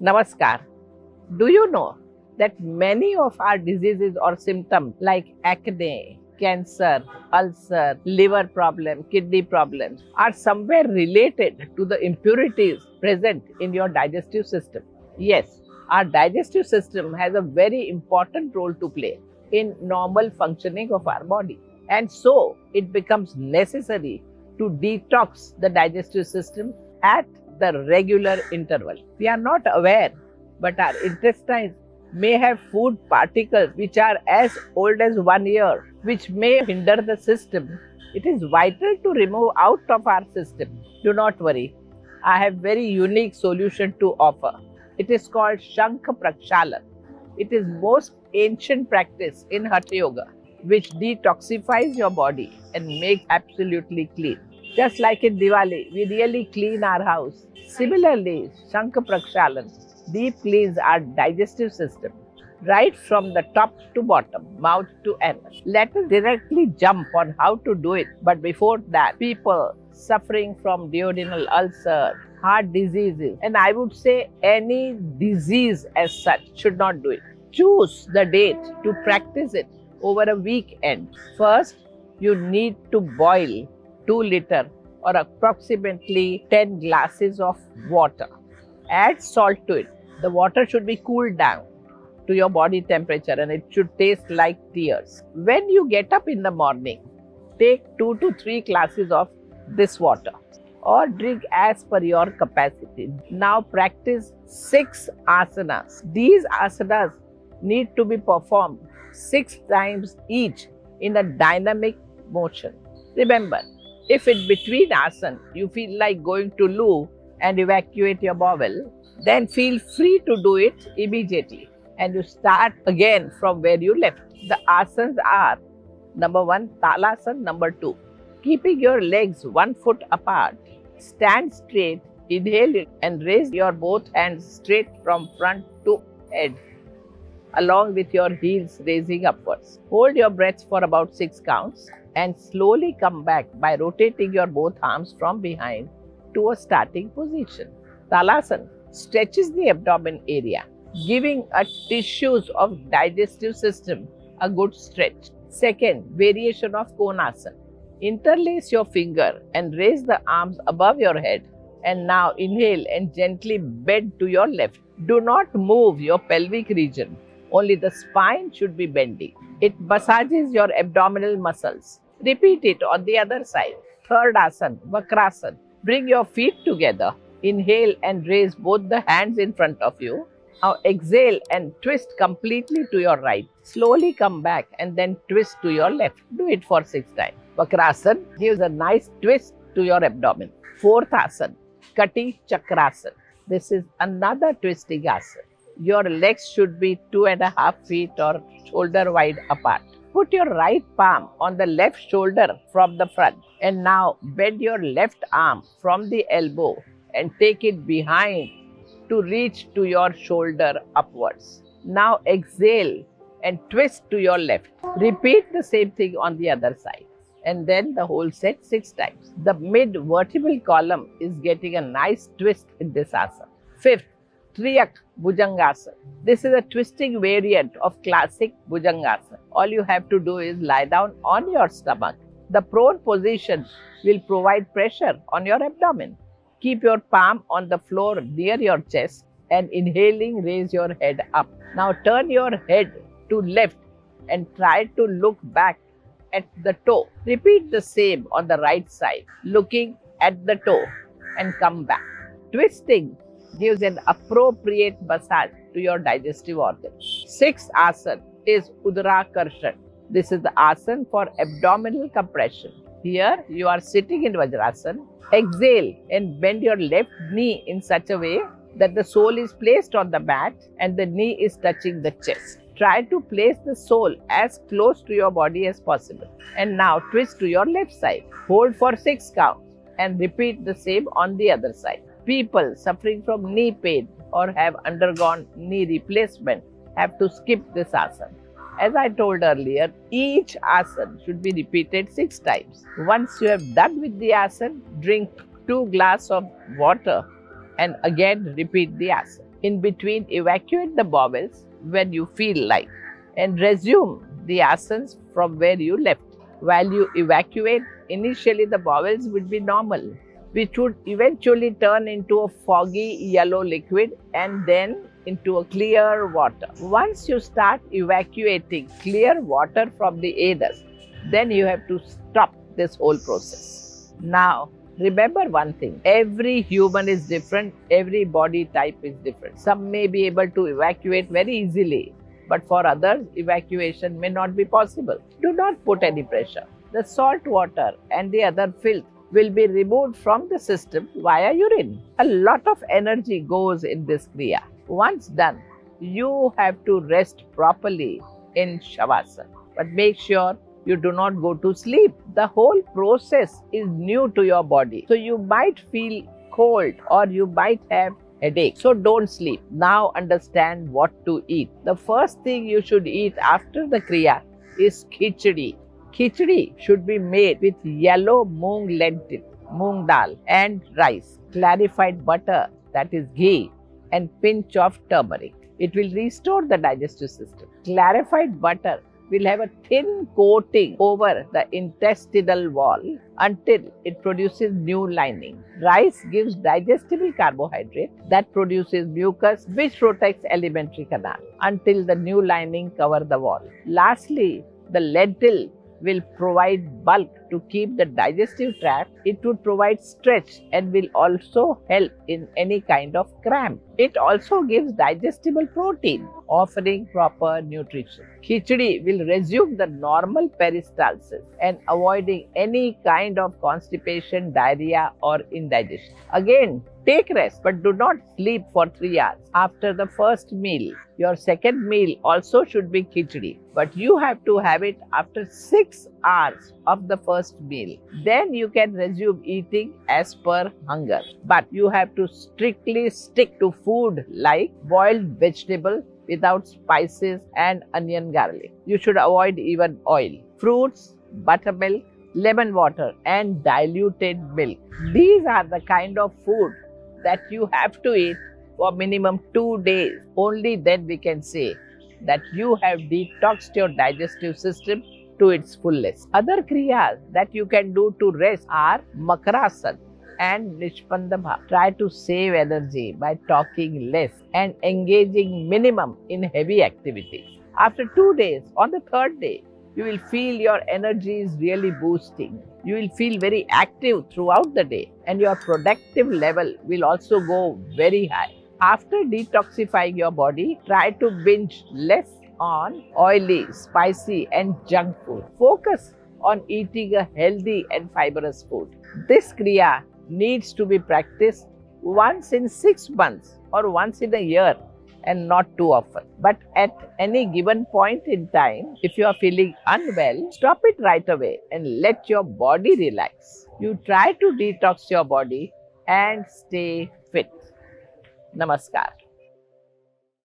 Namaskar. Do you know that many of our diseases or symptoms like acne, cancer, ulcer, liver problem, kidney problems are somewhere related to the impurities present in your digestive system? Yes, our digestive system has a very important role to play in normal functioning of our body. And so it becomes necessary to detox the digestive system at the regular interval. We are not aware, but our intestines may have food particles which are as old as one year, which may hinder the system. It is vital to remove out of our system. Do not worry. I have very unique solution to offer. It is called Shankha Prakshalan. It is most ancient practice in Hatha Yoga which detoxifies your body and makes absolutely clean. Just like in Diwali, we really clean our house. Similarly, Shankha Prakshalan deep cleans our digestive system right from the top to bottom, mouth to anus. Let us directly jump on how to do it. But before that, people suffering from duodenal ulcer, heart diseases, and I would say any disease as such should not do it. Choose the date to practice it over a weekend. First, you need to boil 2 liter or approximately 10 glasses of water. Add salt to it. The water should be cooled down to your body temperature and it should taste like tears. When you get up in the morning, take 2 to 3 glasses of this water or drink as per your capacity. Now practice 6 asanas. These asanas need to be performed 6 times each in a dynamic motion. Remember, if in between asana you feel like going to loo and evacuate your bowel, then feel free to do it immediately. And you start again from where you left. The asanas are number one, talasana, number two, keeping your legs one foot apart, stand straight, inhale and raise your both hands straight from front to head along with your heels raising upwards. Hold your breath for about six counts and slowly come back by rotating your both arms from behind to a starting position. Talasana stretches the abdomen area, giving a tissues of digestive system a good stretch. Second, variation of Konasana. Interlace your finger and raise the arms above your head. And now inhale and gently bend to your left. Do not move your pelvic region. Only the spine should be bending. It massages your abdominal muscles. Repeat it on the other side. Third asana, Vakrasana. Bring your feet together. Inhale and raise both the hands in front of you. Now exhale and twist completely to your right. Slowly come back and then twist to your left. Do it for six times. Vakrasana gives a nice twist to your abdomen. Fourth asana, Kati Chakrasana. This is another twisting asana. Your legs should be two and a half feet or shoulder wide apart. Put your right palm on the left shoulder from the front and now bend your left arm from the elbow and take it behind to reach to your shoulder upwards. Now exhale and twist to your left. Repeat the same thing on the other side and then the whole set six times. The mid vertebral column is getting a nice twist in this asana. Fifth, Triyak Bhujangasana. This is a twisting variant of classic Bhujangasana. All you have to do is lie down on your stomach. The prone position will provide pressure on your abdomen. Keep your palm on the floor near your chest and inhaling raise your head up. Now turn your head to left and try to look back at the toe. Repeat the same on the right side, looking at the toe and come back. Twisting gives an appropriate massage to your digestive organs. Sixth asana is Udarakarshan. This is the asana for abdominal compression. Here you are sitting in Vajrasana. Exhale and bend your left knee in such a way that the sole is placed on the mat and the knee is touching the chest. Try to place the sole as close to your body as possible. And now twist to your left side. Hold for 6 counts and repeat the same on the other side. People suffering from knee pain or have undergone knee replacement have to skip this asana. As I told earlier, each asana should be repeated 6 times. Once you have done with the asana, drink 2 glass of water and again repeat the asana. In between, evacuate the bowels when you feel like and resume the asanas from where you left. While you evacuate, initially the bowels would be normal, which would eventually turn into a foggy yellow liquid and then into a clear water. Once you start evacuating clear water from the anus, then you have to stop this whole process. Now, remember one thing every human is different, every body type is different. Some may be able to evacuate very easily, but for others, evacuation may not be possible. Do not put any pressure. The salt water and the other filth will be removed from the system via urine. A lot of energy goes in this kriya. Once done, you have to rest properly in Shavasana. But make sure you do not go to sleep. The whole process is new to your body. So you might feel cold or you might have headache. So don't sleep. Now understand what to eat. The first thing you should eat after the Kriya is khichdi. Khichdi should be made with yellow moong lentil, moong dal and rice, clarified butter that is ghee and pinch of turmeric. It will restore the digestive system. Clarified butter will have a thin coating over the intestinal wall until it produces new lining. Rice gives digestible carbohydrate that produces mucus which protects alimentary canal until the new lining cover the wall. Lastly, the lentil will provide bulk to keep the digestive tract. It would provide stretch and will also help in any kind of cramp. It also gives digestible protein, offering proper nutrition. Khichdi will resume the normal peristalsis and avoiding any kind of constipation, diarrhea or indigestion. Again, Take rest, but do not sleep for three hours after the first meal. Your second meal also should be khichdi, but you have to have it after six hours of the first meal. Then you can resume eating as per hunger. But you have to strictly stick to food like boiled vegetable without spices and onion garlic. You should avoid even oil. Fruits, buttermilk, lemon water and diluted milk. These are the kind of food that you have to eat for minimum two days. Only then we can say that you have detoxed your digestive system to its fullest. Other kriyas that you can do to rest are Makarasana and Nishpandabha. Try to save energy by talking less and engaging minimum in heavy activities. After two days, on the third day, you will feel your energy is really boosting. You will feel very active throughout the day and your productive level will also go very high. After detoxifying your body, try to binge less on oily, spicy and junk food. Focus on eating a healthy and fibrous food. This Kriya needs to be practiced once in six months or once in a year and not too often. But at any given point in time, if you are feeling unwell, stop it right away and let your body relax. You try to detox your body and stay fit. Namaskar.